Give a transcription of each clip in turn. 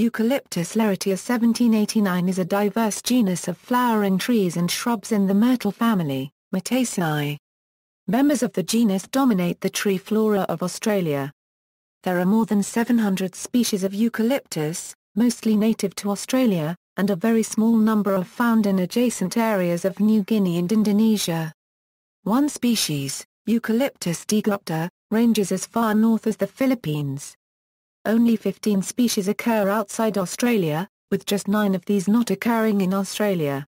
Eucalyptus L'Heritier 1789 is a diverse genus of flowering trees and shrubs in the myrtle family, Myrtaceae. Members of the genus dominate the tree flora of Australia. There are more than 700 species of eucalyptus, mostly native to Australia, and a very small number are found in adjacent areas of New Guinea and Indonesia. One species, Eucalyptus deglupta, ranges as far north as the Philippines. Only 15 species occur outside Australia, with just nine of these not occurring in Australia.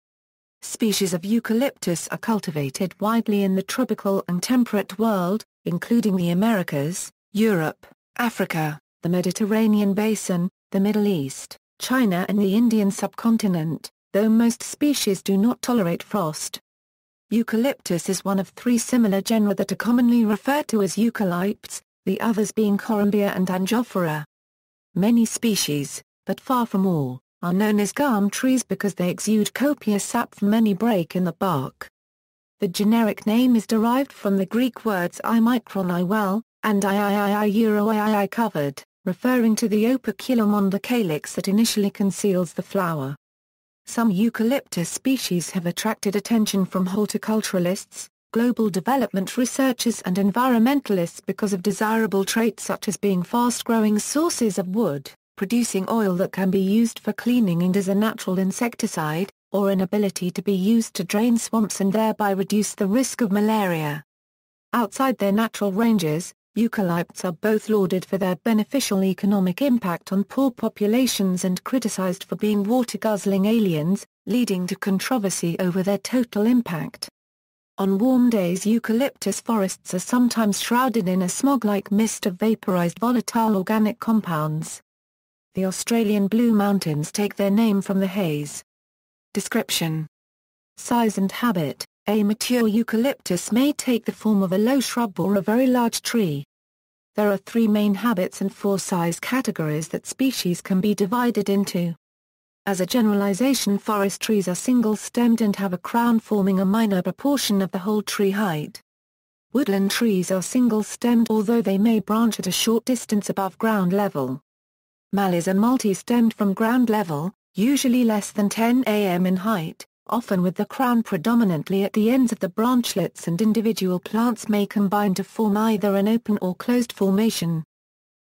Species of eucalyptus are cultivated widely in the tropical and temperate world, including the Americas, Europe, Africa, the Mediterranean basin, the Middle East, China and the Indian subcontinent, though most species do not tolerate frost. Eucalyptus is one of three similar genera that are commonly referred to as eucalypts, the others being Corymbia and Angophora. Many species, but far from all, are known as gum trees because they exude copious sap from any break in the bark. The generic name is derived from the Greek words i micron i well, and iii euro ii covered, referring to the operculum on the calyx that initially conceals the flower. Some eucalyptus species have attracted attention from horticulturalists, global development researchers and environmentalists because of desirable traits such as being fast-growing sources of wood, producing oil that can be used for cleaning and as a natural insecticide, or an ability to be used to drain swamps and thereby reduce the risk of malaria. Outside their natural ranges, eucalypts are both lauded for their beneficial economic impact on poor populations and criticized for being water-guzzling aliens, leading to controversy over their total impact. On warm days eucalyptus forests are sometimes shrouded in a smog-like mist of vaporized volatile organic compounds. The Australian Blue Mountains take their name from the haze. Description Size and habit A mature eucalyptus may take the form of a low shrub or a very large tree. There are three main habits and four size categories that species can be divided into. As a generalization forest trees are single-stemmed and have a crown forming a minor proportion of the whole tree height. Woodland trees are single-stemmed although they may branch at a short distance above ground level. Mallees are multi-stemmed from ground level, usually less than 10 am in height, often with the crown predominantly at the ends of the branchlets and individual plants may combine to form either an open or closed formation.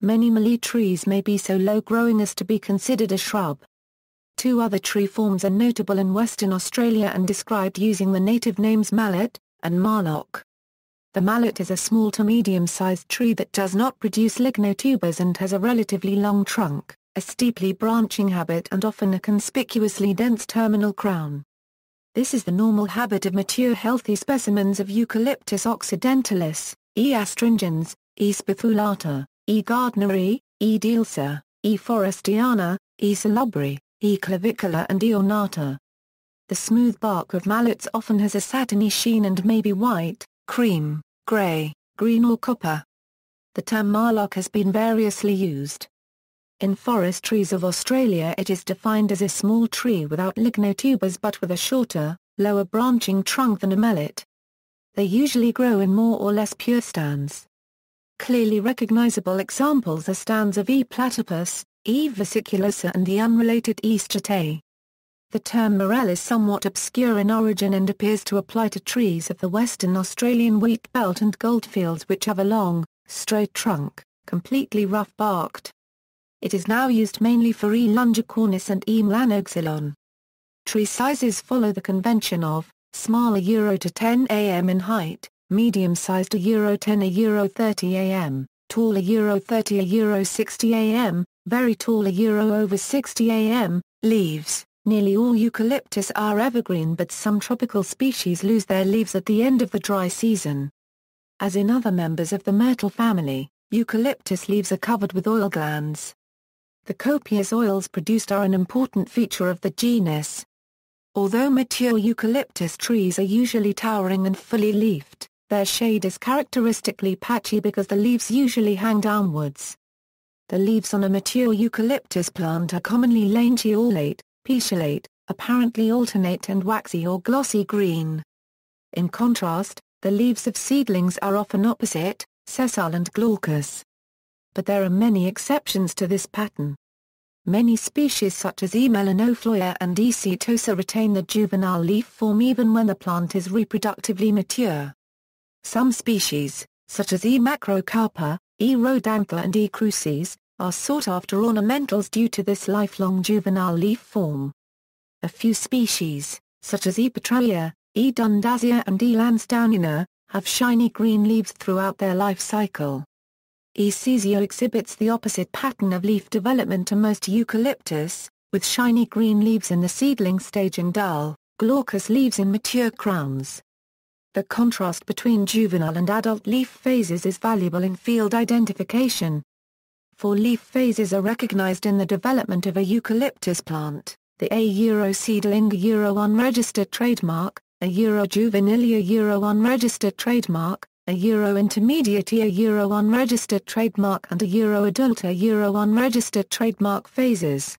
Many mallee trees may be so low-growing as to be considered a shrub. Two other tree forms are notable in Western Australia and described using the native names mallet and marlock. The mallet is a small to medium-sized tree that does not produce lignotubers and has a relatively long trunk, a steeply branching habit and often a conspicuously dense terminal crown. This is the normal habit of mature healthy specimens of Eucalyptus occidentalis, E. astringens, E. spathulata, E. gardneri, E. dielsii, E. forrestiana, E. salubris. E. clivicola and E. The smooth bark of mallets often has a satiny sheen and may be white, cream, grey, green or copper. The term marlock has been variously used. In forest trees of Australia it is defined as a small tree without lignotubers but with a shorter, lower branching trunk than a mallet. They usually grow in more or less pure stands. Clearly recognizable examples are stands of E. platypus, E. vesiculosa and the unrelated E. stratae. The term morrell is somewhat obscure in origin and appears to apply to trees of the western Australian wheat belt and goldfields which have a long, straight trunk, completely rough-barked. It is now used mainly for E. longicornis and E. melanoxylon. Tree sizes follow the convention of, small a euro to 10 am in height, medium-sized a euro 10 a euro 30 am, tall a euro 30 a euro 60 am, very tall a euro over 60 am, leaves. Nearly all eucalyptus are evergreen but some tropical species lose their leaves at the end of the dry season. As in other members of the myrtle family, eucalyptus leaves are covered with oil glands. The copious oils produced are an important feature of the genus. Although mature eucalyptus trees are usually towering and fully leafed, their shade is characteristically patchy because the leaves usually hang downwards. The leaves on a mature eucalyptus plant are commonly lanceolate, petiolate, apparently alternate and waxy or glossy green. In contrast, the leaves of seedlings are often opposite, sessile and glaucous. But there are many exceptions to this pattern. Many species such as E. melanophloia and E. setosa retain the juvenile leaf form even when the plant is reproductively mature. Some species, such as E. macrocarpa, E. rhodantha and E. crucis, are sought after ornamentals due to this lifelong juvenile leaf form. A few species, such as E. petraea, E. dundasii and E. lansdowneana, have shiny green leaves throughout their life cycle. E. caesia exhibits the opposite pattern of leaf development to most eucalyptus, with shiny green leaves in the seedling stage and dull, glaucous leaves in mature crowns. The contrast between juvenile and adult leaf phases is valuable in field identification. Four leaf phases are recognized in the development of a eucalyptus plant, the A Euro seedling Euro unregistered trademark, a Euro juvenilia Euro unregistered trademark, a Euro Intermediate a Euro unregistered trademark and a Euro Adult a Euro unregistered trademark phases.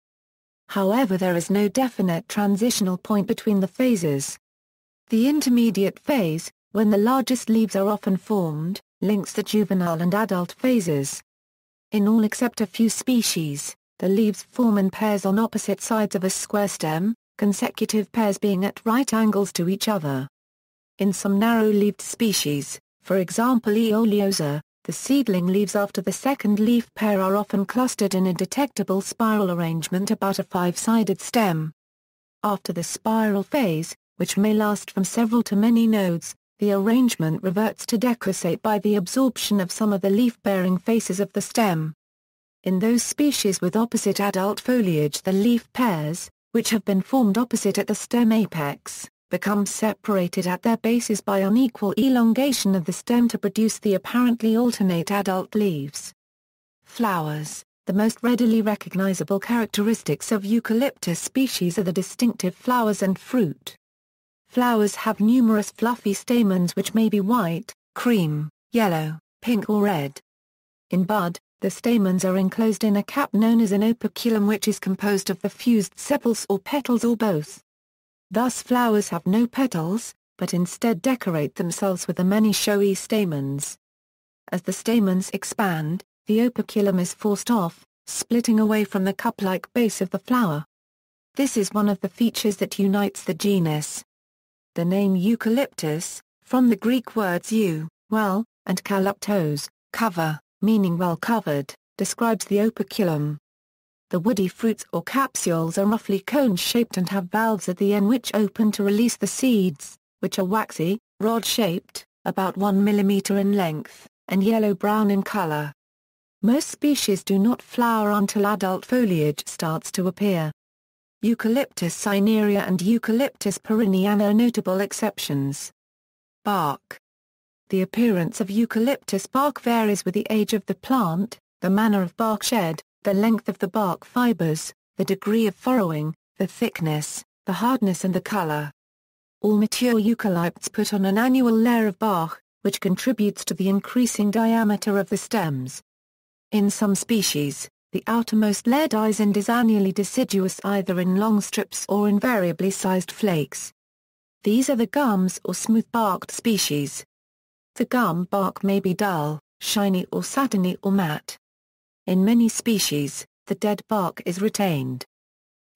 However there is no definite transitional point between the phases. The intermediate phase, when the largest leaves are often formed, links the juvenile and adult phases. In all except a few species, the leaves form in pairs on opposite sides of a square stem, consecutive pairs being at right angles to each other. In some narrow-leaved species, for example E. oleosa, the seedling leaves after the second leaf pair are often clustered in a detectable spiral arrangement about a five-sided stem. After the spiral phase, which may last from several to many nodes, the arrangement reverts to decussate by the absorption of some of the leaf-bearing faces of the stem. In those species with opposite adult foliage the leaf pairs, which have been formed opposite at the stem apex, become separated at their bases by unequal elongation of the stem to produce the apparently alternate adult leaves. Flowers The most readily recognizable characteristics of eucalyptus species are the distinctive flowers and fruit. Flowers have numerous fluffy stamens which may be white, cream, yellow, pink or red. In bud, the stamens are enclosed in a cap known as an operculum which is composed of the fused sepals or petals or both. Thus flowers have no petals, but instead decorate themselves with the many showy stamens. As the stamens expand, the operculum is forced off, splitting away from the cup-like base of the flower. This is one of the features that unites the genus. The name eucalyptus, from the Greek words eu, well, and kalyptos, cover, meaning well covered, describes the operculum. The woody fruits or capsules are roughly cone-shaped and have valves at the end which open to release the seeds, which are waxy, rod-shaped, about 1 mm in length, and yellow-brown in color. Most species do not flower until adult foliage starts to appear. Eucalyptus cinerea and Eucalyptus perenniana are notable exceptions. Bark The appearance of eucalyptus bark varies with the age of the plant, the manner of bark shed, the length of the bark fibers, the degree of furrowing, the thickness, the hardness and the color. All mature eucalypts put on an annual layer of bark, which contributes to the increasing diameter of the stems. In some species, the outermost layer dies and is annually deciduous either in long strips or in variably sized flakes. These are the gums or smooth-barked species. The gum bark may be dull, shiny or satiny or matte. In many species, the dead bark is retained.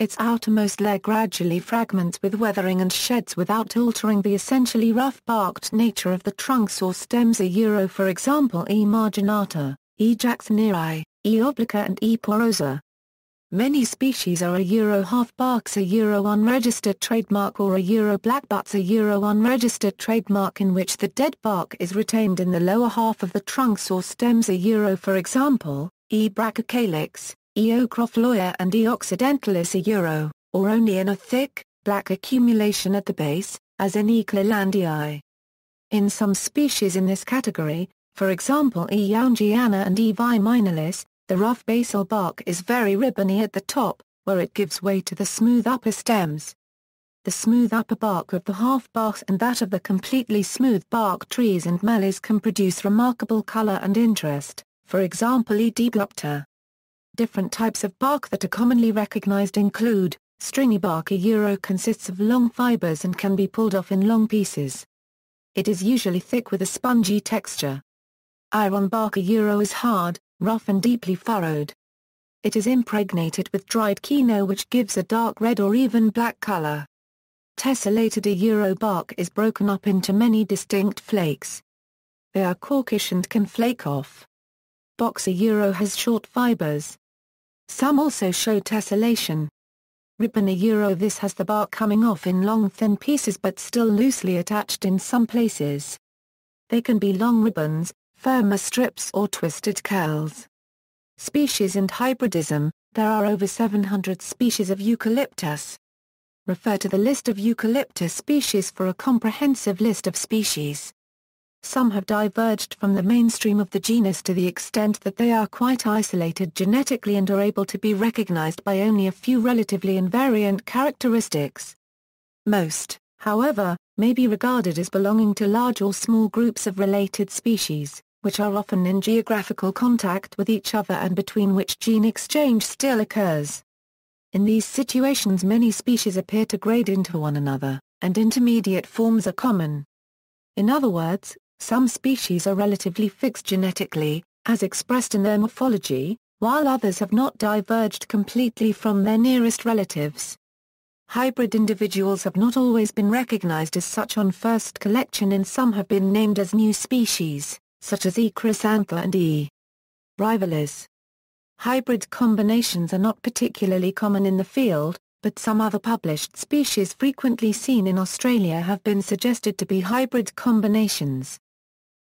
Its outermost layer gradually fragments with weathering and sheds without altering the essentially rough-barked nature of the trunks or stems a euro for example E. marginata, E. jacksonii, E. obliqua and E. porosa. Many species are a Euro half-barks a Euro unregistered trademark or a Euro blackbutts a Euro unregistered trademark in which the dead bark is retained in the lower half of the trunks or stems a Euro for example, E. brachycalyx, E. ochrophloia and E. occidentalis a euro, or only in a thick, black accumulation at the base, as in E. clelandii. In some species in this category, for example E. youngiana and E. viminalis, the rough basal bark is very ribbony at the top, where it gives way to the smooth upper stems. The smooth upper bark of the half-barks and that of the completely smooth bark trees and mallees can produce remarkable color and interest for example E. Different types of bark that are commonly recognized include, stringy bark a euro consists of long fibers and can be pulled off in long pieces. It is usually thick with a spongy texture. Iron bark a euro is hard, rough and deeply furrowed. it is impregnated with dried kino which gives a dark red or even black color. Tessellated Euro bark is broken up into many distinct flakes. They are corkish and can flake off. Box Euro has short fibers. Some also show tessellation. Ribbon a Euro this has the bark coming off in long thin pieces but still loosely attached in some places. They can be long ribbons, firmer strips or twisted curls. Species and hybridism, there are over 700 species of eucalyptus. Refer to the list of eucalyptus species for a comprehensive list of species. Some have diverged from the mainstream of the genus to the extent that they are quite isolated genetically and are able to be recognized by only a few relatively invariant characteristics. Most, however, may be regarded as belonging to large or small groups of related species, which are often in geographical contact with each other and between which gene exchange still occurs. In these situations many species appear to grade into one another, and intermediate forms are common. In other words, some species are relatively fixed genetically, as expressed in their morphology, while others have not diverged completely from their nearest relatives. Hybrid individuals have not always been recognized as such on first collection and some have been named as new species, such as E. chrysantha and E. rivalis. Hybrid combinations are not particularly common in the field, but some other published species frequently seen in Australia have been suggested to be hybrid combinations.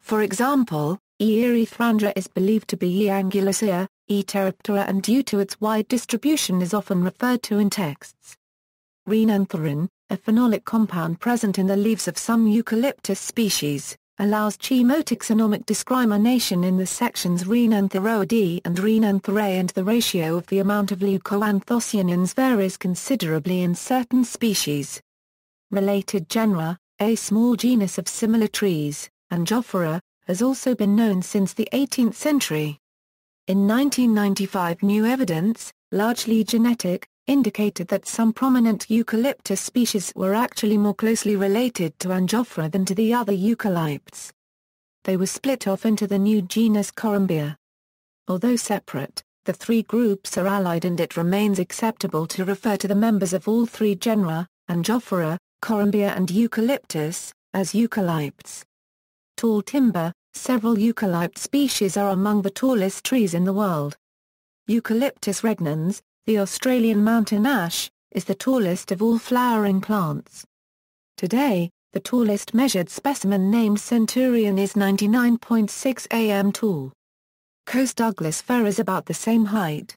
For example, E. erythrandra is believed to be E. angulacea, E. pteroptera and due to its wide distribution is often referred to in texts. Rhinanthorine, a phenolic compound present in the leaves of some eucalyptus species, allows chemotaxonomic discrimination in the sections Renantheroideae and Renantherae and the ratio of the amount of leucoanthocyanins varies considerably in certain species. Related genera, a small genus of similar trees, Angophora, has also been known since the 18th century. In 1995 new evidence, largely genetic, indicated that some prominent eucalyptus species were actually more closely related to Angophora than to the other eucalypts. They were split off into the new genus Corymbia. Although separate, the three groups are allied and it remains acceptable to refer to the members of all three genera, Angophora, Corymbia and Eucalyptus, as eucalypts. Tall timber, several eucalypt species are among the tallest trees in the world. Eucalyptus regnans, the Australian mountain ash, is the tallest of all flowering plants. Today, the tallest measured specimen named Centurion is 99.6 am tall. Coast Douglas fir is about the same height.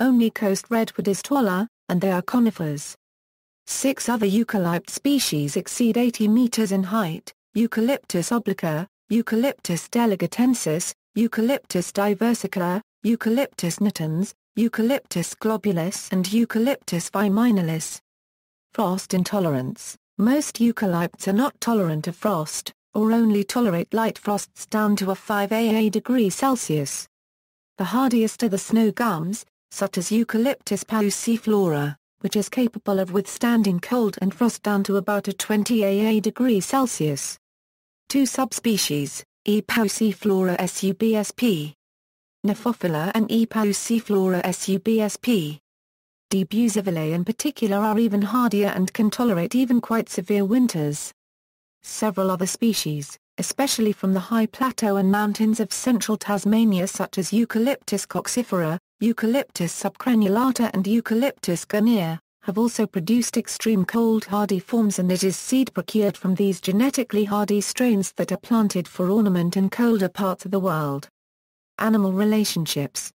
Only coast redwood is taller, and they are conifers. Six other eucalypt species exceed 80 meters in height, Eucalyptus obliqua, Eucalyptus delegatensis, Eucalyptus diversicolor, Eucalyptus nitens, Eucalyptus globulus and Eucalyptus viminalis. Frost intolerance Most eucalypts are not tolerant of frost, or only tolerate light frosts down to a 5 AA degree Celsius. The hardiest are the snow gums, such as Eucalyptus pauciflora, which is capable of withstanding cold and frost down to about a 20 AA degree Celsius. Two subspecies, E. pauciflora subsp. Niphophila and E. pauciflora subsp. D. in particular are even hardier and can tolerate even quite severe winters. Several other species, especially from the high plateau and mountains of central Tasmania such as Eucalyptus coccifera, Eucalyptus subcrenulata and Eucalyptus gunnii, have also produced extreme cold hardy forms and it is seed procured from these genetically hardy strains that are planted for ornament in colder parts of the world. Animal relationships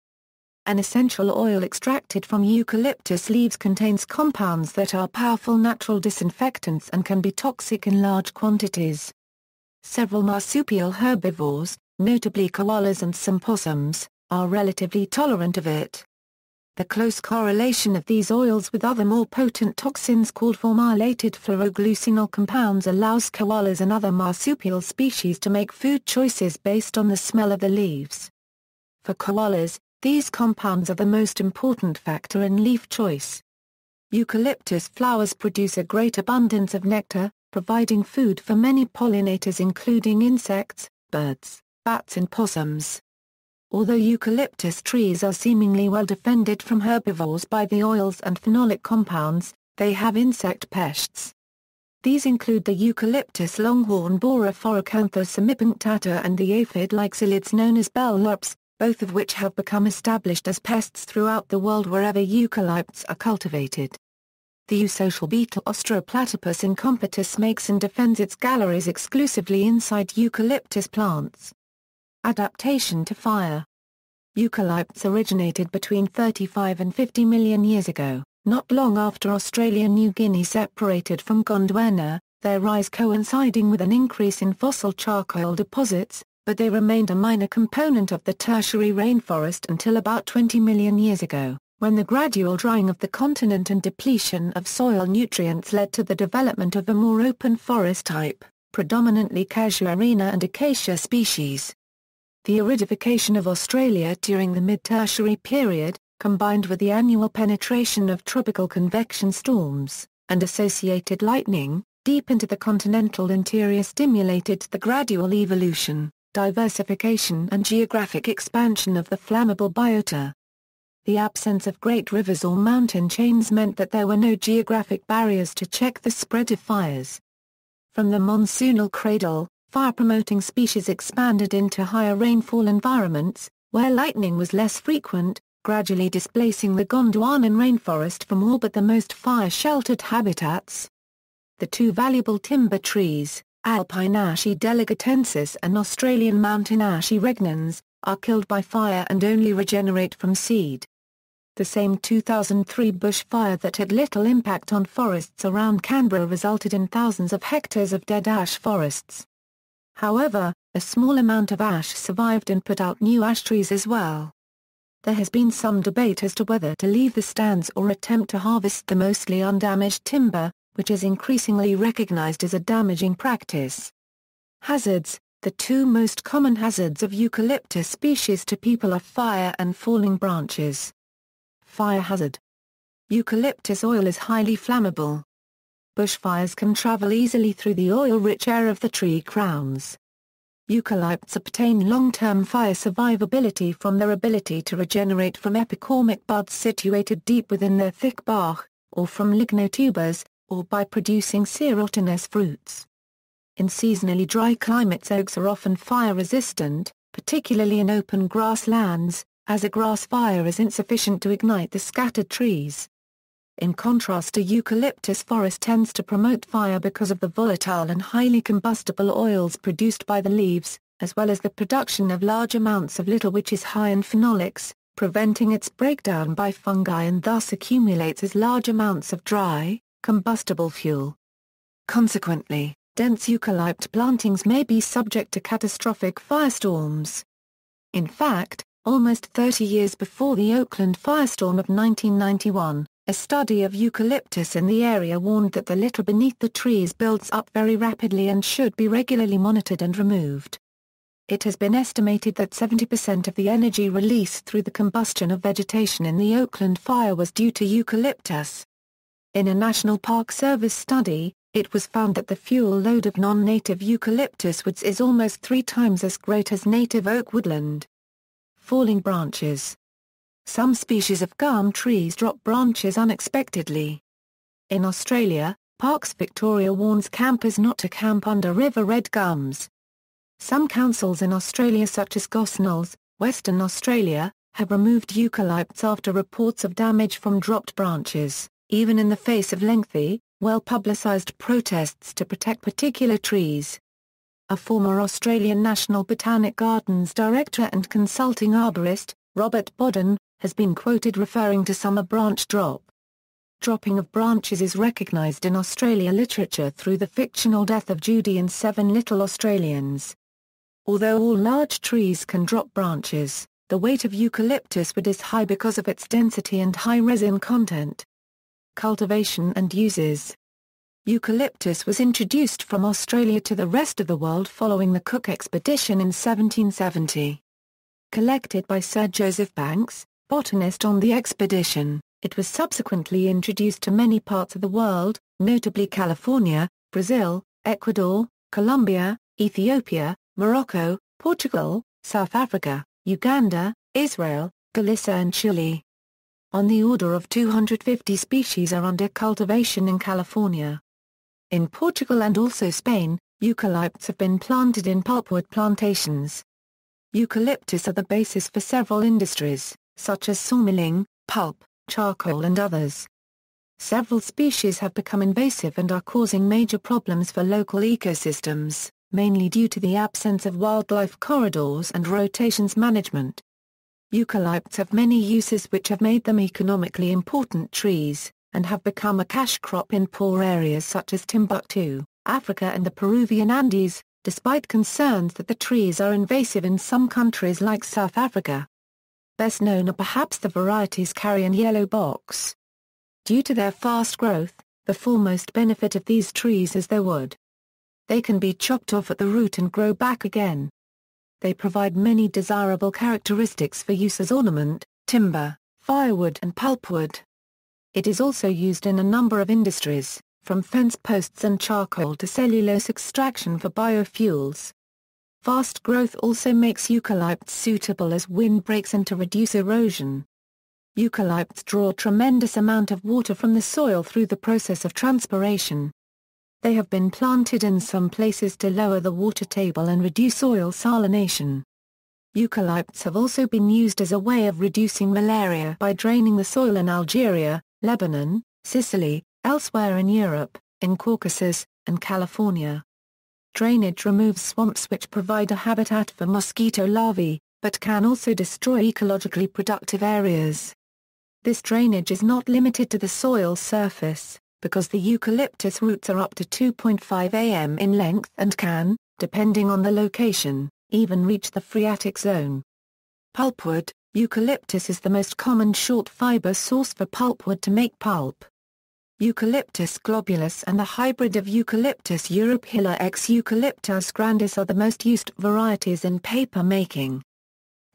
An essential oil extracted from eucalyptus leaves contains compounds that are powerful natural disinfectants and can be toxic in large quantities. Several marsupial herbivores, notably koalas and some possums, are relatively tolerant of it. The close correlation of these oils with other more potent toxins called formylated phloroglucinol compounds allows koalas and other marsupial species to make food choices based on the smell of the leaves. For koalas, these compounds are the most important factor in leaf choice. Eucalyptus flowers produce a great abundance of nectar, providing food for many pollinators including insects, birds, bats and possums. Although eucalyptus trees are seemingly well defended from herbivores by the oils and phenolic compounds, they have insect pests. These include the eucalyptus longhorn borer Phoracantha semipunctata and the aphid-like psyllids known as bell lerps, both of which have become established as pests throughout the world wherever eucalypts are cultivated. The eusocial beetle Austroplatypus incompertus makes and defends its galleries exclusively inside eucalyptus plants. Adaptation to fire Eucalypts originated between 35 and 50 million years ago. Not long after Australia New Guinea separated from Gondwana, their rise coinciding with an increase in fossil charcoal deposits, but they remained a minor component of the tertiary rainforest until about 20 million years ago, when the gradual drying of the continent and depletion of soil nutrients led to the development of a more open forest type, predominantly casuarina and acacia species. The aridification of Australia during the mid-tertiary period, combined with the annual penetration of tropical convection storms, and associated lightning, deep into the continental interior stimulated the gradual evolution, diversification and geographic expansion of the flammable biota. The absence of great rivers or mountain chains meant that there were no geographic barriers to check the spread of fires. From the monsoonal cradle, fire-promoting species expanded into higher rainfall environments, where lightning was less frequent, gradually displacing the Gondwanan rainforest from all but the most fire-sheltered habitats. The two valuable timber trees, Alpine ash delegatensis and Australian mountain ash regnans, are killed by fire and only regenerate from seed. The same 2003 bushfire that had little impact on forests around Canberra resulted in thousands of hectares of dead ash forests. However, a small amount of ash survived and put out new ash trees as well. There has been some debate as to whether to leave the stands or attempt to harvest the mostly undamaged timber, which is increasingly recognized as a damaging practice. Hazards The two most common hazards of eucalyptus species to people are fire and falling branches. Fire hazard Eucalyptus oil is highly flammable. Bushfires can travel easily through the oil-rich air of the tree crowns. Eucalypts obtain long-term fire survivability from their ability to regenerate from epicormic buds situated deep within their thick bark, or from lignotubers, or by producing serotinous fruits. In seasonally dry climates oaks are often fire-resistant, particularly in open grasslands, as a grass fire is insufficient to ignite the scattered trees. In contrast a eucalyptus forest tends to promote fire because of the volatile and highly combustible oils produced by the leaves, as well as the production of large amounts of litter which is high in phenolics, preventing its breakdown by fungi and thus accumulates as large amounts of dry, combustible fuel. Consequently, dense eucalypt plantings may be subject to catastrophic firestorms. In fact, almost 30 years before the Oakland firestorm of 1991, a study of eucalyptus in the area warned that the litter beneath the trees builds up very rapidly and should be regularly monitored and removed. It has been estimated that 70% of the energy released through the combustion of vegetation in the Oakland fire was due to eucalyptus. In a National Park Service study, it was found that the fuel load of non-native eucalyptus woods is almost three times as great as native oak woodland. Falling branches some species of gum trees drop branches unexpectedly. In Australia, Parks Victoria warns campers not to camp under river red gums. Some councils in Australia such as Gosnells, Western Australia, have removed eucalypts after reports of damage from dropped branches, even in the face of lengthy, well-publicised protests to protect particular trees. A former Australian National Botanic Gardens director and consulting arborist, Robert Boden, has been quoted referring to summer branch drop. Dropping of branches is recognised in Australia literature through the fictional death of Judy and Seven Little Australians. Although all large trees can drop branches, the weight of eucalyptus wood is high because of its density and high resin content. Cultivation and uses Eucalyptus was introduced from Australia to the rest of the world following the Cook expedition in 1770. Collected by Sir Joseph Banks, botanist on the expedition, it was subsequently introduced to many parts of the world, notably California, Brazil, Ecuador, Colombia, Ethiopia, Morocco, Portugal, South Africa, Uganda, Israel, Galicia and Chile. On the order of 250 species are under cultivation in California. In Portugal and also Spain, eucalypts have been planted in pulpwood plantations. Eucalyptus are the basis for several industries, such as sawmilling, pulp, charcoal and others. Several species have become invasive and are causing major problems for local ecosystems, mainly due to the absence of wildlife corridors and rotations management. Eucalypts have many uses which have made them economically important trees, and have become a cash crop in poor areas such as Timbuktu, Africa and the Peruvian Andes, despite concerns that the trees are invasive in some countries like South Africa. Best known are perhaps the varieties Karri and Yellow Box. Due to their fast growth, the foremost benefit of these trees is their wood. They can be chopped off at the root and grow back again. They provide many desirable characteristics for use as ornament, timber, firewood and pulpwood. It is also used in a number of industries, from fence posts and charcoal to cellulose extraction for biofuels. Fast growth also makes eucalypts suitable as windbreaks and to reduce erosion. Eucalypts draw tremendous amount of water from the soil through the process of transpiration. They have been planted in some places to lower the water table and reduce soil salination. Eucalypts have also been used as a way of reducing malaria by draining the soil in Algeria, Lebanon, Sicily, elsewhere in Europe, in Caucasus, and California. Drainage removes swamps which provide a habitat for mosquito larvae, but can also destroy ecologically productive areas. This drainage is not limited to the soil surface, because the eucalyptus roots are up to 2.5 am in length and can, depending on the location, even reach the phreatic zone. Pulpwood Eucalyptus is the most common short fiber source for pulpwood to make pulp. Eucalyptus globulus and the hybrid of Eucalyptus urophylla x Eucalyptus grandis are the most used varieties in paper making.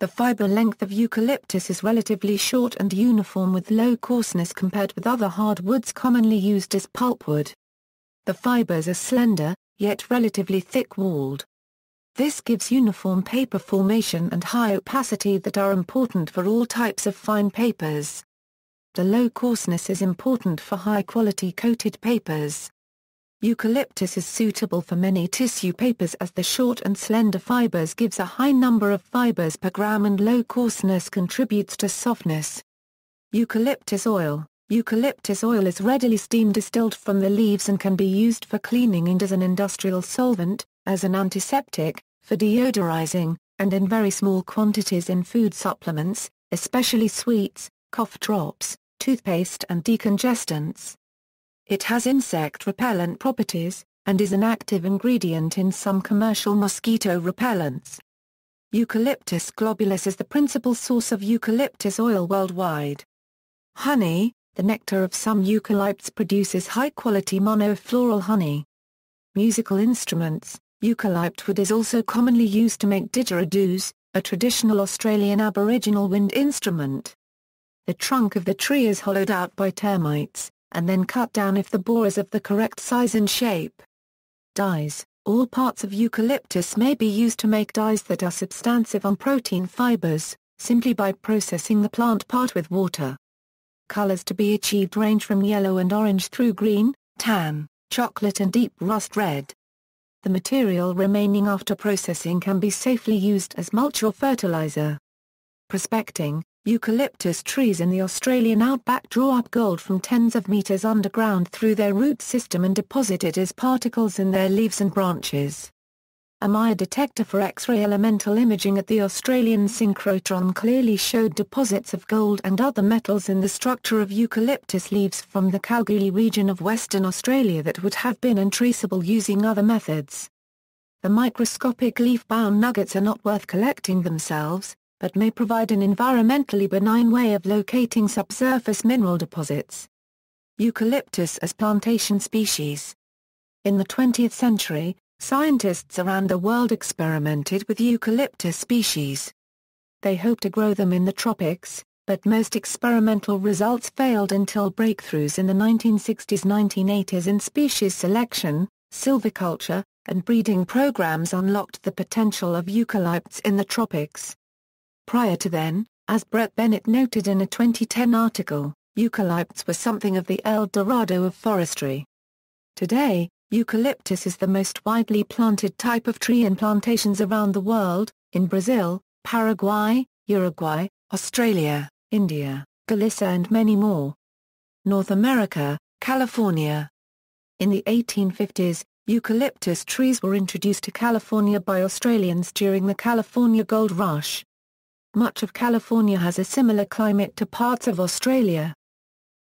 The fiber length of eucalyptus is relatively short and uniform with low coarseness compared with other hardwoods commonly used as pulpwood. The fibers are slender, yet relatively thick-walled. This gives uniform paper formation and high opacity that are important for all types of fine papers. The low coarseness is important for high-quality coated papers. Eucalyptus is suitable for many tissue papers as the short and slender fibers gives a high number of fibers per gram and low coarseness contributes to softness. Eucalyptus oil Eucalyptus oil is readily steam distilled from the leaves and can be used for cleaning and as an industrial solvent, as an antiseptic, for deodorizing, and in very small quantities in food supplements, especially sweets, cough drops, toothpaste and decongestants. It has insect repellent properties, and is an active ingredient in some commercial mosquito repellents. Eucalyptus globulus is the principal source of eucalyptus oil worldwide. Honey, the nectar of some eucalypts produces high-quality monofloral honey. Musical instruments, eucalypt wood is also commonly used to make didgeridoos, a traditional Australian Aboriginal wind instrument. The trunk of the tree is hollowed out by termites, and then cut down if the bore is of the correct size and shape. Dyes All parts of eucalyptus may be used to make dyes that are substantive on protein fibers, simply by processing the plant part with water. Colors to be achieved range from yellow and orange through green, tan, chocolate and deep rust red. The material remaining after processing can be safely used as mulch or fertilizer. Prospecting Eucalyptus trees in the Australian outback draw up gold from tens of metres underground through their root system and deposit it as particles in their leaves and branches. A Maia detector for X-ray elemental imaging at the Australian synchrotron clearly showed deposits of gold and other metals in the structure of eucalyptus leaves from the Kalgoorlie region of Western Australia that would have been untraceable using other methods. The microscopic leaf-bound nuggets are not worth collecting themselves, but may provide an environmentally benign way of locating subsurface mineral deposits. Eucalyptus as plantation species In the 20th century, scientists around the world experimented with eucalyptus species. They hoped to grow them in the tropics, but most experimental results failed until breakthroughs in the 1960s-1980s in species selection, silviculture, and breeding programs unlocked the potential of eucalypts in the tropics. Prior to then, as Brett Bennett noted in a 2010 article, eucalypts were something of the El Dorado of forestry. Today, eucalyptus is the most widely planted type of tree in plantations around the world, in Brazil, Paraguay, Uruguay, Australia, India, Galicia and many more. North America, California. In the 1850s, eucalyptus trees were introduced to California by Australians during the California Gold Rush. Much of California has a similar climate to parts of Australia.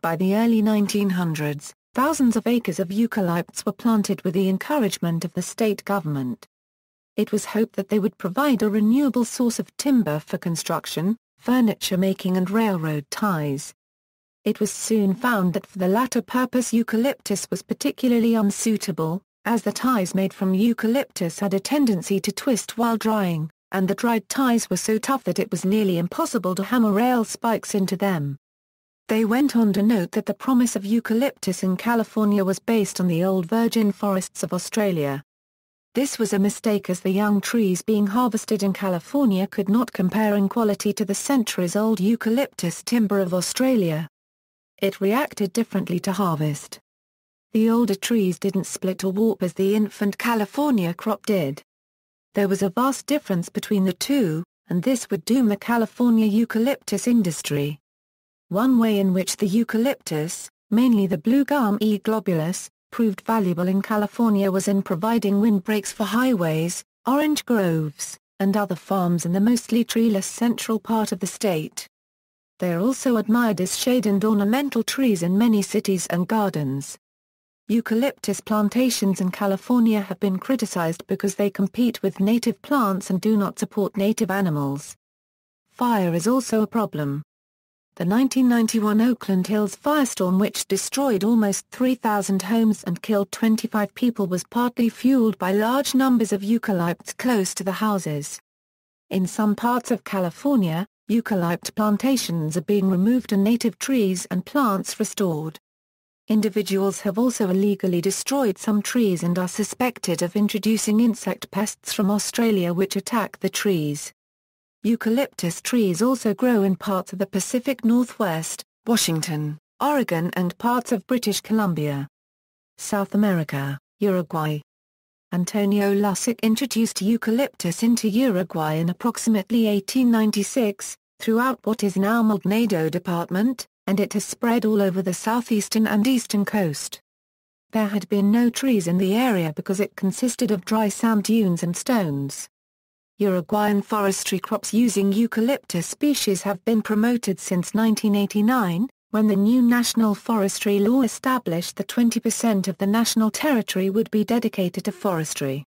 By the early 1900s, thousands of acres of eucalypts were planted with the encouragement of the state government. It was hoped that they would provide a renewable source of timber for construction, furniture making and railroad ties. It was soon found that for the latter purpose eucalyptus was particularly unsuitable, as the ties made from eucalyptus had a tendency to twist while drying, and the dried ties were so tough that it was nearly impossible to hammer rail spikes into them. They went on to note that the promise of eucalyptus in California was based on the old virgin forests of Australia. This was a mistake as the young trees being harvested in California could not compare in quality to the centuries-old eucalyptus timber of Australia. It reacted differently to harvest. The older trees didn't split or warp as the infant California crop did. There was a vast difference between the two, and this would doom the California eucalyptus industry. One way in which the eucalyptus, mainly the blue gum E. globulus, proved valuable in California was in providing windbreaks for highways, orange groves, and other farms in the mostly treeless central part of the state. They are also admired as shade and ornamental trees in many cities and gardens. Eucalyptus plantations in California have been criticized because they compete with native plants and do not support native animals. Fire is also a problem. The 1991 Oakland Hills firestorm which destroyed almost 3,000 homes and killed 25 people was partly fueled by large numbers of eucalypts close to the houses. In some parts of California, eucalypt plantations are being removed and native trees and plants restored. Individuals have also illegally destroyed some trees and are suspected of introducing insect pests from Australia which attack the trees. Eucalyptus trees also grow in parts of the Pacific Northwest, Washington, Oregon and parts of British Columbia. South America, Uruguay. Antonio Lussich introduced eucalyptus into Uruguay in approximately 1896, throughout what is now Maldonado Department, and it has spread all over the southeastern and eastern coast. There had been no trees in the area because it consisted of dry sand dunes and stones. Uruguayan forestry crops using eucalyptus species have been promoted since 1989, when the new national forestry law established that 20% of the national territory would be dedicated to forestry.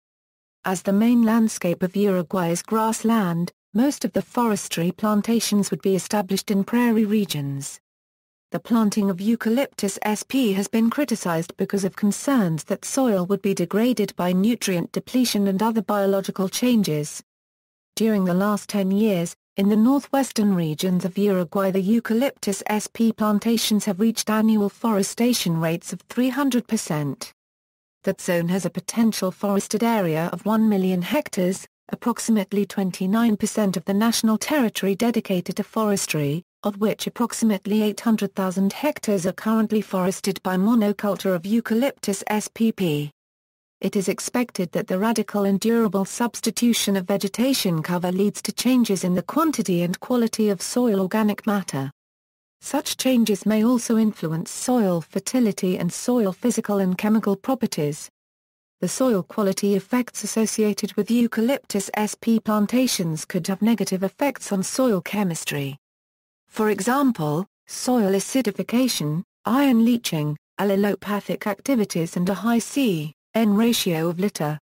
As the main landscape of Uruguay is grassland, most of the forestry plantations would be established in prairie regions. The planting of Eucalyptus sp has been criticized because of concerns that soil would be degraded by nutrient depletion and other biological changes. During the last 10 years, in the northwestern regions of Uruguay the eucalyptus sp plantations have reached annual forestation rates of 300%. That zone has a potential forested area of 1 million hectares, approximately 29% of the national territory dedicated to forestry, of which approximately 800,000 hectares are currently forested by monoculture of Eucalyptus spp. It is expected that the radical and durable substitution of vegetation cover leads to changes in the quantity and quality of soil organic matter. Such changes may also influence soil fertility and soil physical and chemical properties. The soil quality effects associated with eucalyptus sp plantations could have negative effects on soil chemistry. For example, soil acidification, iron leaching, allelopathic activities and a high C. N ratio of litter.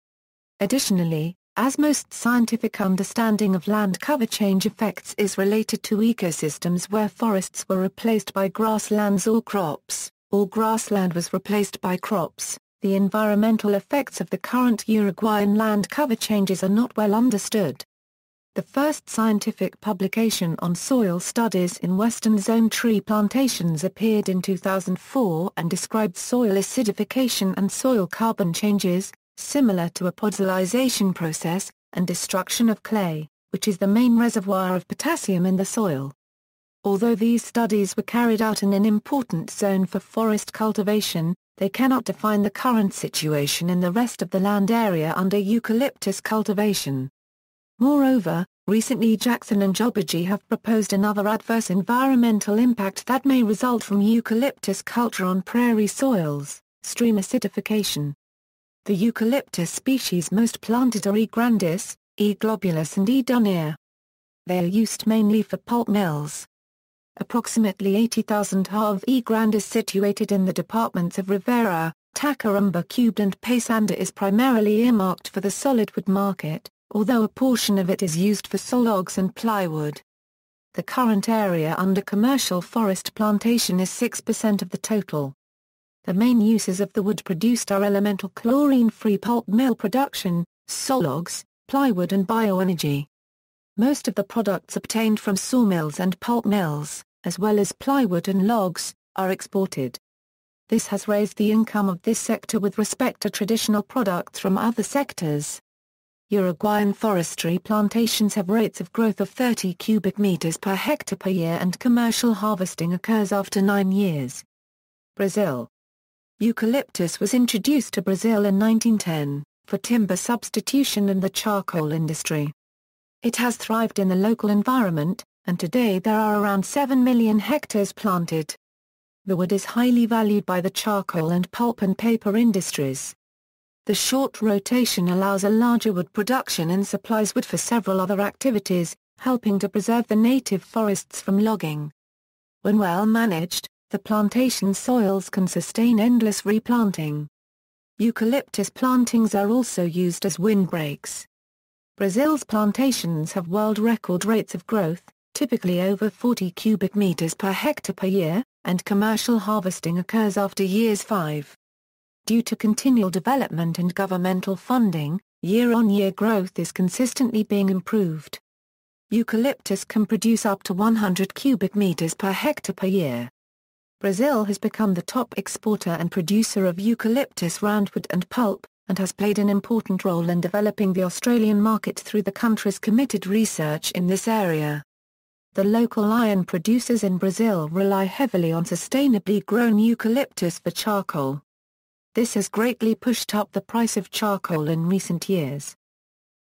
Additionally, as most scientific understanding of land cover change effects is related to ecosystems where forests were replaced by grasslands or crops, or grassland was replaced by crops, the environmental effects of the current Uruguayan land cover changes are not well understood. The first scientific publication on soil studies in western zone tree plantations appeared in 2004 and described soil acidification and soil carbon changes, similar to a podzolisation process, and destruction of clay, which is the main reservoir of potassium in the soil. Although these studies were carried out in an important zone for forest cultivation, they cannot define the current situation in the rest of the land area under eucalyptus cultivation. Moreover, recently Jackson and Jobbágy have proposed another adverse environmental impact that may result from eucalyptus culture on prairie soils, stream acidification. The eucalyptus species most planted are E. grandis, E. globulus and E. dunnii. They are used mainly for pulp mills. Approximately 80,000 ha of E. grandis situated in the departments of Rivera, Tacuarembó and Paysandú is primarily earmarked for the solid wood market, although a portion of it is used for sawlogs and plywood. The current area under commercial forest plantation is 6% of the total. The main uses of the wood produced are elemental chlorine-free pulp mill production, sawlogs, plywood and bioenergy. Most of the products obtained from sawmills and pulp mills, as well as plywood and logs, are exported. This has raised the income of this sector with respect to traditional products from other sectors. Uruguayan forestry plantations have rates of growth of 30 cubic meters per hectare per year and commercial harvesting occurs after nine years. Brazil Eucalyptus was introduced to Brazil in 1910, for timber substitution and the charcoal industry. It has thrived in the local environment, and today there are around 7 million hectares planted. The wood is highly valued by the charcoal and pulp and paper industries. The short rotation allows a larger wood production and supplies wood for several other activities, helping to preserve the native forests from logging. When well managed, the plantation soils can sustain endless replanting. Eucalyptus plantings are also used as windbreaks. Brazil's plantations have world record rates of growth, typically over 40 cubic meters per hectare per year, and commercial harvesting occurs after years 5. Due to continual development and governmental funding, year-on-year -year growth is consistently being improved. Eucalyptus can produce up to 100 cubic meters per hectare per year. Brazil has become the top exporter and producer of eucalyptus roundwood and pulp, and has played an important role in developing the Australian market through the country's committed research in this area. The local iron producers in Brazil rely heavily on sustainably grown eucalyptus for charcoal. This has greatly pushed up the price of charcoal in recent years.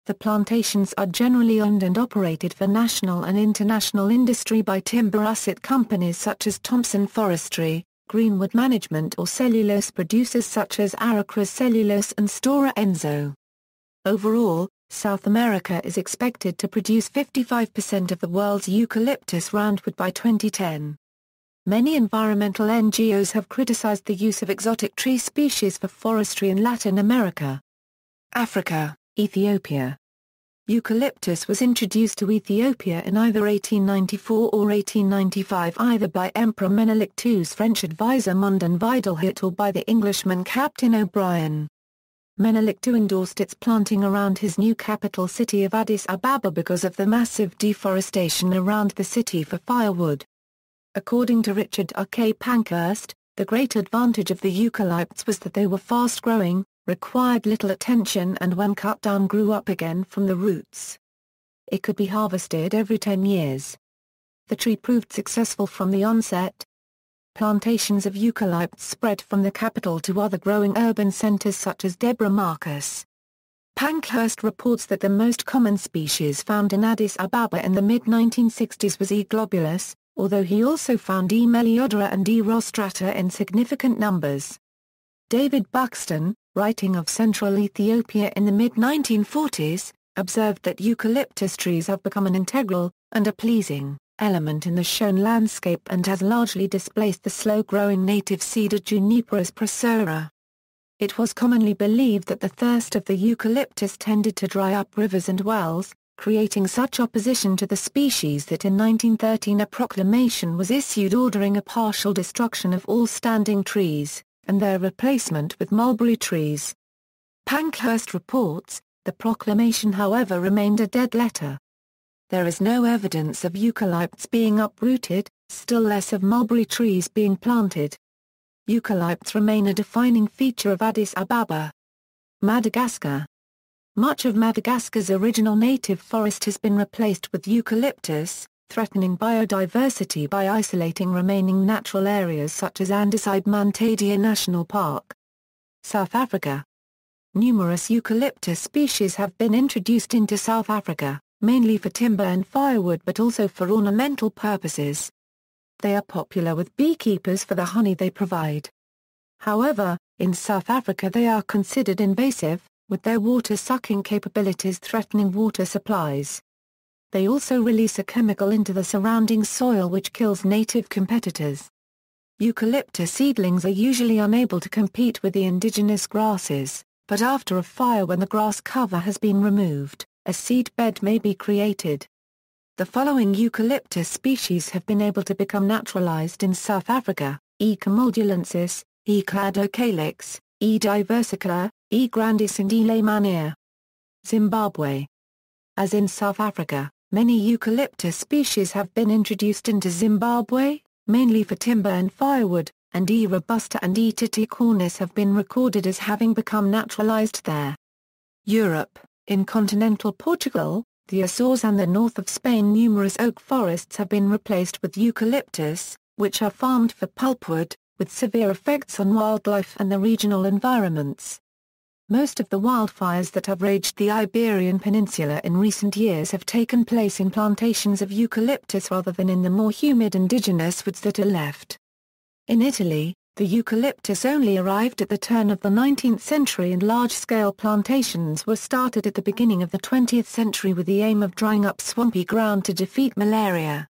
The plantations are generally owned and operated for national and international industry by timber asset companies such as Thompson Forestry, Greenwood Management or cellulose producers such as Aracruz Cellulose and Stora Enso. Overall, South America is expected to produce 55% of the world's eucalyptus roundwood by 2010. Many environmental NGOs have criticized the use of exotic tree species for forestry in Latin America. Africa Ethiopia. Eucalyptus was introduced to Ethiopia in either 1894 or 1895 either by Emperor Menelik II's French advisor Mondon Vidailhet or by the Englishman Captain O'Brien. Menelik II endorsed its planting around his new capital city of Addis Ababa because of the massive deforestation around the city for firewood. According to Richard R. K. Pankhurst, the great advantage of the eucalypts was that they were fast-growing, required little attention and when cut down grew up again from the roots. It could be harvested every 10 years. The tree proved successful from the onset. Plantations of eucalypts spread from the capital to other growing urban centers such as Debre Marqos. Pankhurst reports that the most common species found in Addis Ababa in the mid-1960s was E. globulus, although he also found E. melliodora and E. rostrata in significant numbers. David Buxton, writing of central Ethiopia in the mid-1940s, observed that eucalyptus trees have become an integral, and a pleasing, element in the shown landscape and has largely displaced the slow-growing native cedar Juniperus procera. It was commonly believed that the thirst of the eucalyptus tended to dry up rivers and wells, creating such opposition to the species that in 1913 a proclamation was issued ordering a partial destruction of all standing trees and their replacement with mulberry trees. Pankhurst reports, the proclamation however remained a dead letter. There is no evidence of eucalypts being uprooted, still less of mulberry trees being planted. Eucalypts remain a defining feature of Addis Ababa. Madagascar much of Madagascar's original native forest has been replaced with eucalyptus, threatening biodiversity by isolating remaining natural areas such as Andasibe Mantadia National Park. South Africa Numerous eucalyptus species have been introduced into South Africa, mainly for timber and firewood but also for ornamental purposes. They are popular with beekeepers for the honey they provide. However, in South Africa they are considered invasive, with their water-sucking capabilities threatening water supplies. They also release a chemical into the surrounding soil which kills native competitors. Eucalyptus seedlings are usually unable to compete with the indigenous grasses, but after a fire when the grass cover has been removed, a seed bed may be created. The following eucalyptus species have been able to become naturalized in South Africa, E. camaldulensis, E. cladocalyx, E. diversicolor, E. grandis and E. Zimbabwe. As in South Africa, many eucalyptus species have been introduced into Zimbabwe, mainly for timber and firewood, and E. robusta and E. tereticornis have been recorded as having become naturalized there. Europe In continental Portugal, the Azores and the north of Spain numerous oak forests have been replaced with eucalyptus, which are farmed for pulpwood, with severe effects on wildlife and the regional environments. Most of the wildfires that have raged the Iberian Peninsula in recent years have taken place in plantations of eucalyptus rather than in the more humid indigenous woods that are left. In Italy, the eucalyptus only arrived at the turn of the 19th century and large-scale plantations were started at the beginning of the 20th century with the aim of drying up swampy ground to defeat malaria.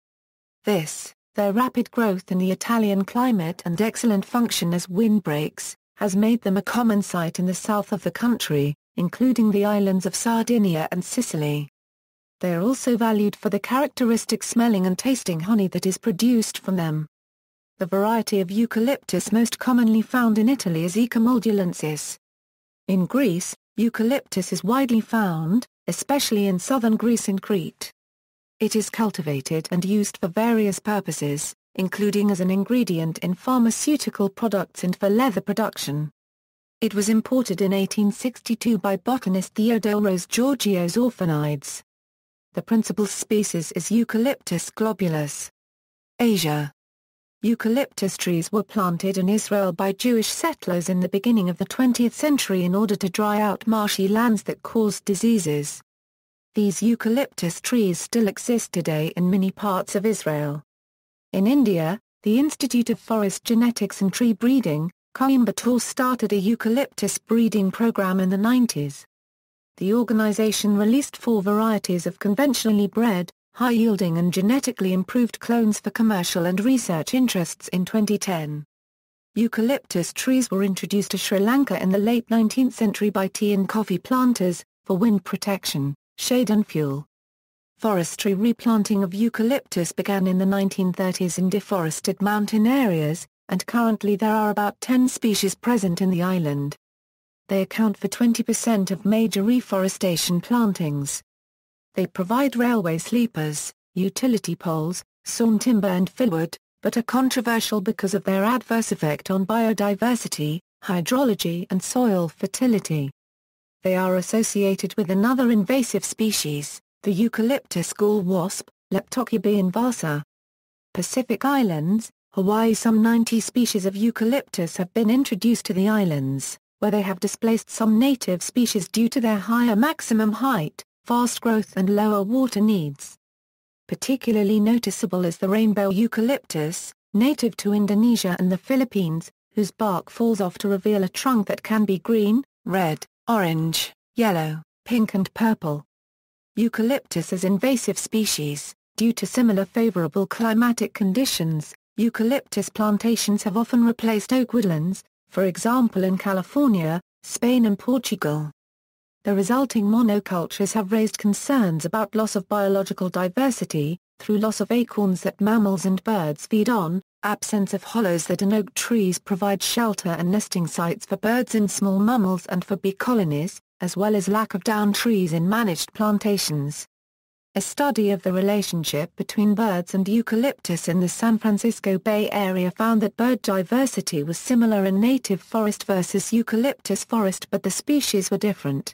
This, their rapid growth in the Italian climate and excellent function as windbreaks, has made them a common sight in the south of the country, including the islands of Sardinia and Sicily. They are also valued for the characteristic smelling and tasting honey that is produced from them. The variety of eucalyptus most commonly found in Italy is E. camaldulensis. In Greece, eucalyptus is widely found, especially in southern Greece and Crete. It is cultivated and used for various purposes, including as an ingredient in pharmaceutical products and for leather production. It was imported in 1862 by botanist Theodoros Georgios Orphanides. The principal species is Eucalyptus globulus. Asia Eucalyptus trees were planted in Israel by Jewish settlers in the beginning of the 20th century in order to dry out marshy lands that caused diseases. These eucalyptus trees still exist today in many parts of Israel. In India, the Institute of Forest Genetics and Tree Breeding, Coimbatore started a eucalyptus breeding program in the 90s. The organization released four varieties of conventionally bred, high-yielding and genetically improved clones for commercial and research interests in 2010. Eucalyptus trees were introduced to Sri Lanka in the late 19th century by tea and coffee planters, for wind protection, shade and fuel. Forestry replanting of eucalyptus began in the 1930s in deforested mountain areas, and currently there are about 10 species present in the island. They account for 20% of major reforestation plantings. They provide railway sleepers, utility poles, sawn timber and fillwood, but are controversial because of their adverse effect on biodiversity, hydrology and soil fertility. They are associated with another invasive species, the eucalyptus gall wasp, Leptocybe invasa. Pacific Islands, Hawaii Some 90 species of eucalyptus have been introduced to the islands, where they have displaced some native species due to their higher maximum height, fast growth and lower water needs. Particularly noticeable is the rainbow eucalyptus, native to Indonesia and the Philippines, whose bark falls off to reveal a trunk that can be green, red, orange, yellow, pink and purple. Eucalyptus is invasive species, due to similar favorable climatic conditions, eucalyptus plantations have often replaced oak woodlands, for example in California, Spain and Portugal. The resulting monocultures have raised concerns about loss of biological diversity, through loss of acorns that mammals and birds feed on, absence of hollows that in oak trees provide shelter and nesting sites for birds and small mammals and for bee colonies, as well as lack of down trees in managed plantations. A study of the relationship between birds and eucalyptus in the San Francisco Bay Area found that bird diversity was similar in native forest versus eucalyptus forest but the species were different.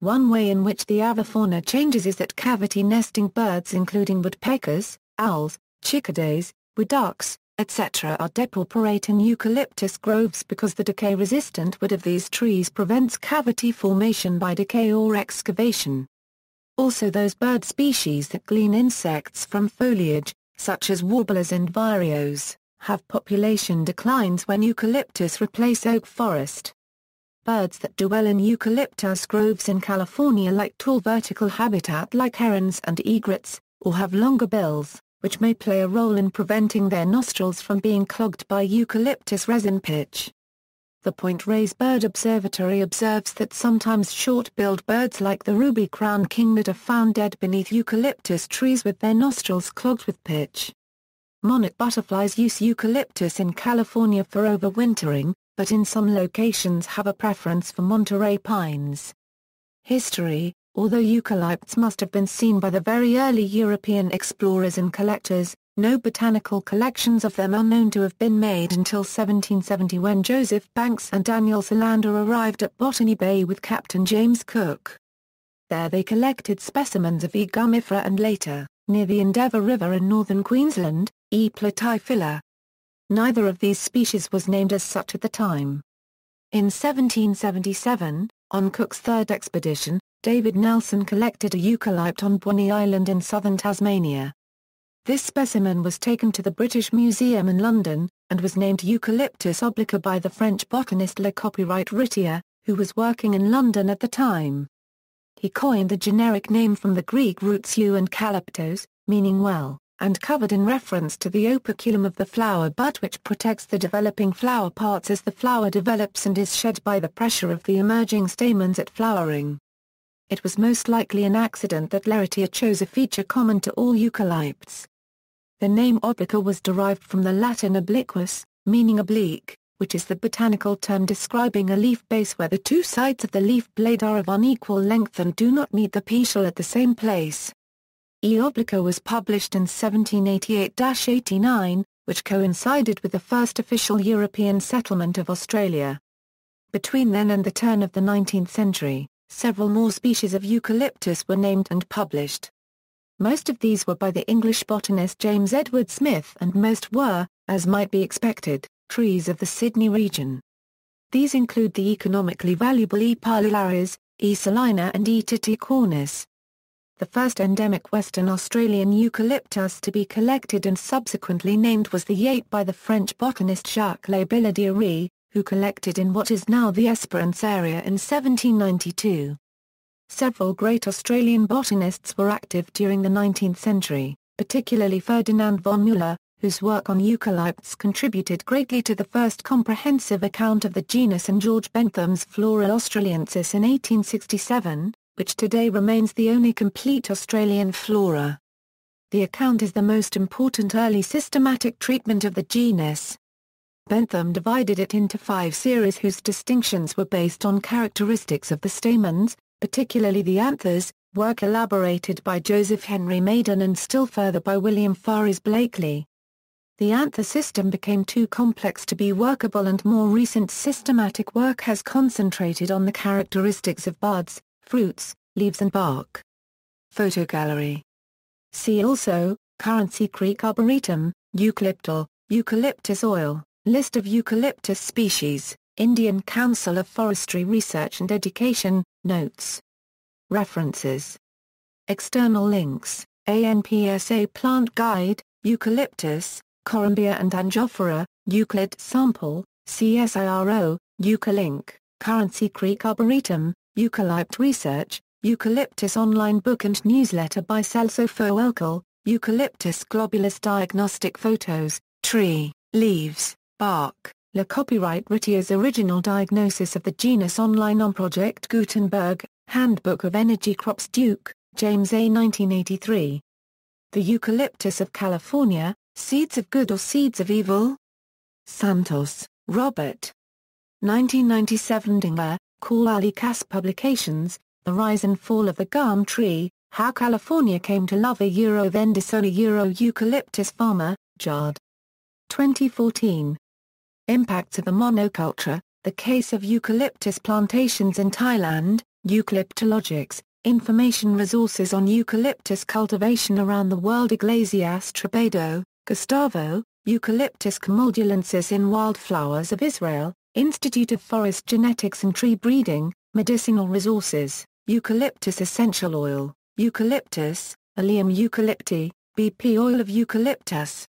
One way in which the avifauna changes is that cavity-nesting birds including woodpeckers, owls, chickadees, wood ducks, etc. are depauperate in eucalyptus groves because the decay-resistant wood of these trees prevents cavity formation by decay or excavation. Also those bird species that glean insects from foliage, such as warblers and vireos, have population declines when eucalyptus replace oak forest. Birds that dwell in eucalyptus groves in California like tall vertical habitat like herons and egrets, or have longer bills, which may play a role in preventing their nostrils from being clogged by eucalyptus resin pitch. The Point Reyes Bird Observatory observes that sometimes short-billed birds like the ruby-crowned kinglet are found dead beneath eucalyptus trees with their nostrils clogged with pitch. Monarch butterflies use eucalyptus in California for overwintering, but in some locations have a preference for Monterey pines. History Although eucalypts must have been seen by the very early European explorers and collectors, no botanical collections of them are known to have been made until 1770 when Joseph Banks and Daniel Solander arrived at Botany Bay with Captain James Cook. There they collected specimens of E. gummifera and later, near the Endeavour River in northern Queensland, E. platyphylla. Neither of these species was named as such at the time. In 1777, on Cook's third expedition, David Nelson collected a eucalypt on Bruny Island in southern Tasmania. This specimen was taken to the British Museum in London, and was named Eucalyptus obliqua by the French botanist L'Heritier, who was working in London at the time. He coined the generic name from the Greek roots eu and calyptos, meaning well and covered in reference to the operculum of the flower bud which protects the developing flower parts as the flower develops and is shed by the pressure of the emerging stamens at flowering. It was most likely an accident that L'Heritier chose a feature common to all eucalypts. The name obliqua was derived from the Latin obliquus, meaning oblique, which is the botanical term describing a leaf base where the two sides of the leaf blade are of unequal length and do not meet the petiole at the same place. E. obliqua was published in 1788-89, which coincided with the first official European settlement of Australia. Between then and the turn of the 19th century, several more species of eucalyptus were named and published. Most of these were by the English botanist James Edward Smith and most were, as might be expected, trees of the Sydney region. These include the economically valuable E. pilularis, E. saligna and E. tereticornis the first endemic Western Australian eucalyptus to be collected and subsequently named was the Yate by the French botanist Jacques Labillardière, who collected in what is now the Esperance area in 1792. Several great Australian botanists were active during the 19th century, particularly Ferdinand von Mueller, whose work on eucalypts contributed greatly to the first comprehensive account of the genus and George Bentham's Flora Australiensis in 1867, which today remains the only complete Australian flora. The account is the most important early systematic treatment of the genus. Bentham divided it into five series whose distinctions were based on characteristics of the stamens, particularly the anthers, work elaborated by Joseph Henry Maiden and still further by William Faris Blakely. The anther system became too complex to be workable and more recent systematic work has concentrated on the characteristics of buds, fruits, leaves and bark. Photo gallery. See also, Currency Creek Arboretum, Eucalyptol, Eucalyptus oil, List of eucalyptus species, Indian Council of Forestry Research and Education, Notes. References. External links, ANPSA Plant Guide, Eucalyptus, Corymbia and Angophora, Euclid Sample, CSIRO, Eucalink, Currency Creek Arboretum, Eucalypt Research, Eucalyptus online book and newsletter by Celso Foelkel, Eucalyptus globulus diagnostic photos, tree, leaves, bark, L'Heritier's original diagnosis of the genus online on Project Gutenberg, Handbook of Energy Crops Duke, James A. 1983. The Eucalyptus of California, Seeds of Good or Seeds of Evil? Santos, Robert. 1997 Dinger, Call Ali Cass Publications, The Rise and Fall of the Gum Tree, How California Came to Love a Euro then Disown a Euro Eucalyptus Farmer, Jared. 2014. Impacts of the Monoculture, The Case of Eucalyptus Plantations in Thailand, Eucalyptologics, Information Resources on Eucalyptus Cultivation Around the World Iglesias Trabado, Gustavo, Eucalyptus camaldulensis in Wildflowers of Israel, Institute of Forest Genetics and Tree Breeding, Medicinal Resources, Eucalyptus Essential Oil, Eucalyptus, Oleum eucalypti, BP oil of eucalyptus,